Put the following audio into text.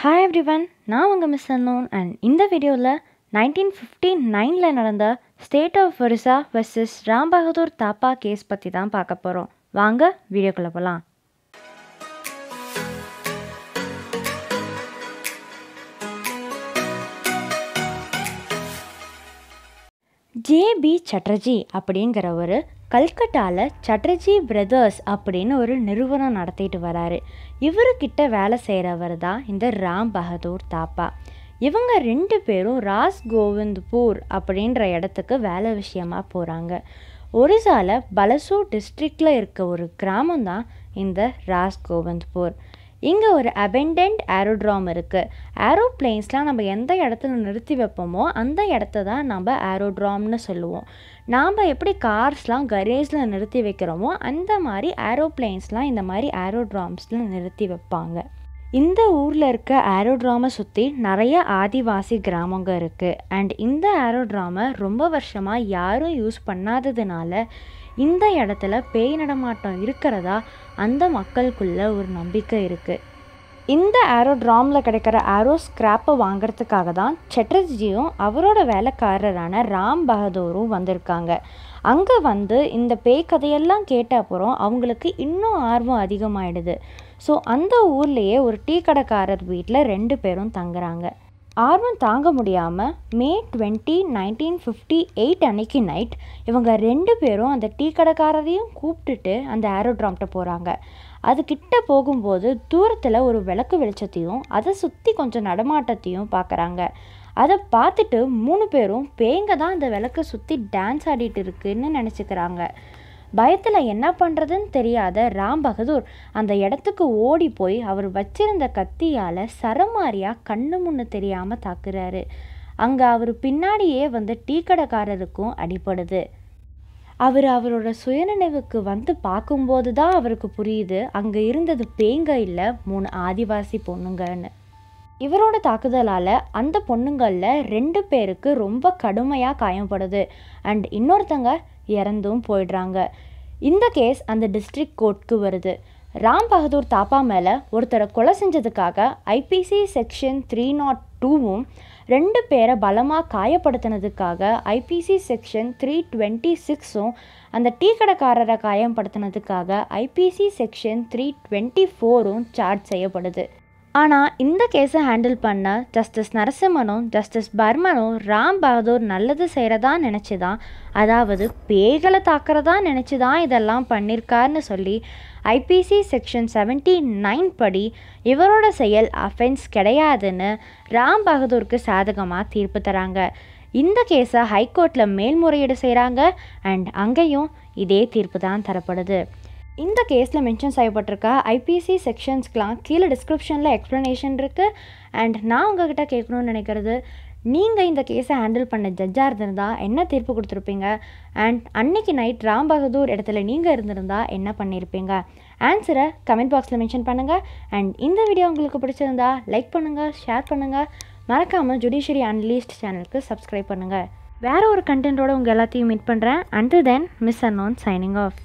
Hi every one நான் உங்கள் miss unknown and இந்த வீடியோவில் நைன்டீன் ஃபிஃப்டி நைனில் நடந்த state of Orissa versus Ram Bahadur Thapa case பற்றி தான் பார்க்க போகிறோம் வாங்க வீடியோக்குள்ளே போகலாம் ஜேபி சட்டர்ஜி அப்படிங்கிற ஒரு கல்கட்டாவில் சட்டர்ஜி பிரதர்ஸ் அப்படின்னு ஒரு நிறுவனம் நடத்திட்டு வராரு. இவர்கிட்ட வேலை செய்கிறவர் தான் இந்த ராம் பகதூர் தாப்பா. இவங்க ரெண்டு பேரும் ராஸ் கோவிந்த்பூர் அப்படின்ற இடத்துக்கு வேலை விஷயமாக போகிறாங்க ஒரிசாவில் பலசூர் டிஸ்ட்ரிக்டில் இருக்க ஒரு கிராமம் தான் இந்த ராஸ் கோவிந்த்பூர். இங்கே ஒரு அபெண்டன்ட் ஏரோட்ராம் இருக்குது ஏரோப்ளேன்ஸ்லாம் நம்ம எந்த இடத்துல நிறுத்தி வைப்போமோ அந்த இடத்த தான் நம்ம ஏரோட்ராம்னு சொல்லுவோம். நாம் எப்படி கார்ஸ்லாம் கரேஜில் நிறுத்தி வைக்கிறோமோ அந்த மாதிரி ஏரோப்ளேன்ஸ்லாம் இந்த மாதிரி ஏரோட்ராம்ஸில் நிறுத்தி வைப்பாங்க. இந்த ஊரில் இருக்க ஏரோட்ராமை சுற்றி நிறைய ஆதிவாசி கிராமங்க இருக்குது அண்ட் இந்த ஏரோட்ராமை ரொம்ப வருஷமாக யாரும் யூஸ் பண்ணாததுனால இந்த இடத்துல பேய் நடமாட்டம் இருக்கிறதா? அந்த மக்களுக்குள்ள ஒரு நம்பிக்கை இருக்குது இந்த ஏரோட்ராமில் கிடைக்கிற ஏரோ ஸ்கிராப்பை வாங்கிறதுக்காக தான் சட்டர்ஜியும் அவரோட வேலைக்காரரான ராம் பகதூரும் வந்திருக்காங்க. அங்கே வந்து இந்த பேய் கதையெல்லாம் கேட்ட அப்புறம் அவங்களுக்கு இன்னும் ஆர்வம் அதிகமாயிடுது. ஸோ அந்த ஊர்லேயே ஒரு டீ கடைக்காரர் வீட்டில் ரெண்டு பேரும் தங்குறாங்க. ஆர்வம் தாங்க முடியாமல் May twenty nineteen fifty eight அன்னைக்கு நைட் இவங்க ரெண்டு பேரும் அந்த டீ கடைக்காரரையும் கூப்பிட்டுட்டு அந்த ஏரோட்ராம்கிட்ட போகிறாங்க அது கிட்ட போகும்போது தூரத்தில் ஒரு விளக்கு வெளிச்சத்தையும் அதை சுற்றி கொஞ்சம் நடமாட்டத்தையும் பார்க்குறாங்க அதை பார்த்துட்டு மூணு பேரும் பேங்க தான் அந்த விளக்கை சுற்றி டான்ஸ் ஆடிட்டு இருக்குன்னு நினச்சிக்கிறாங்க. பயத்தில் என்ன பண்ணுறதுன்னு தெரியாத ராம் பகதூர் அந்த இடத்துக்கு ஓடி போய் அவர் வச்சிருந்த கத்தியால் சரமாரியாக கண்ணு முன்னு தெரியாமல் தாக்குறாரு. அங்கே அவர் பின்னாடியே வந்து டீ கடைக்காரருக்கும் அடிப்படுது அவர் அவரோட சுயநினைவுக்கு வந்து பார்க்கும்போது தான் அவருக்கு புரியுது அங்கே இருந்தது பேங்க இல்லை மூணு ஆதிவாசி பொண்ணுங்கன்னு. இவரோட தாக்குதலால் அந்த பொண்ணுங்களில் ரெண்டு பேருக்கு ரொம்ப கடுமையாக காயப்படுது அண்ட் இன்னொருத்தங்க இறந்தும் போயிடுறாங்க. இந்த கேஸ் அந்த டிஸ்ட்ரிக்ட் கோர்ட்க்கு வருது. ராம் பகதூர் தாப்பா மேலே ஒருத்தரை கொலை செஞ்சதுக்காக ஐபிசி செக்ஷன் த்ரீ நாட் டூவும் ரெண்டு பேரை பலமாக காயப்படுத்தினதுக்காக ஐபிசி செக்ஷன் த்ரீ டுவெண்ட்டி சிக்ஸும் அந்த டீ கடைக்காரரை காயப்படுத்தினதுக்காக ஐபிசி செக்ஷன் த்ரீ டுவெண்ட்டி ஃபோரும் சார்ஜ் செய்யப்படுது. ஆனால் இந்த கேஸை ஹேண்டில் பண்ண ஜஸ்டிஸ் நரசிம்மனும் ஜஸ்டிஸ் பர்மனும் ராம் பகதூர் நல்லது செய்கிறதா நினச்சி தான் அதாவது பேய்களை தாக்கிறதா நினச்சி தான் இதெல்லாம் பண்ணியிருக்காருன்னு சொல்லி ஐபிசி செக்ஷன் செவன்டி நைன் படி இவரோட செயல் அஃபென்ஸ் கிடையாதுன்னு ராம் பகதூருக்கு சாதகமாக தீர்ப்பு தராங்க. இந்த கேஸை ஹைகோர்ட்டில் மேல்முறையீடு செய்கிறாங்க அண்ட் அங்கேயும் இதே தீர்ப்பு தான் தரப்படுது. இந்த கேஸில் மென்ஷன் செய்யப்பட்டிருக்க ஐபிசி செக்ஷன்ஸ்க்கெலாம் கீழே டிஸ்கிரிப்ஷனில் எக்ஸ்ப்ளனேஷன் இருக்குது அண்ட் நான் உங்ககிட்ட கேட்கணும்னு நினைக்கிறது நீங்கள் இந்த கேஸை ஹேண்டில் பண்ண ஜட்ஜாக இருந்திருந்தா என்ன தீர்ப்பு கொடுத்துருப்பீங்க? அண்ட் அன்னைக்கு நைட் ராம் பகதூர் இடத்துல நீங்கள் இருந்திருந்தா என்ன பண்ணியிருப்பீங்க ஆன்சரை கமெண்ட் பாக்ஸில் மென்ஷன் பண்ணுங்கள் அண்ட் இந்த வீடியோ உங்களுக்கு பிடிச்சிருந்தா லைக் பண்ணுங்கள் ஷேர் பண்ணுங்கள் மறக்காமல் ஜுடிஷியரி அன்லீஸ்ட் சேனலுக்கு சப்ஸ்கிரைப் பண்ணுங்கள் வேறு ஒரு கண்டென்ட்டோட உங்கள் எல்லாத்தையும் மீட் பண்ணுறேன் until then Miss Unknown signing off